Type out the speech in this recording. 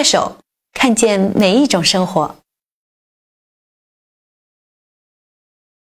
快手看见每一种生活。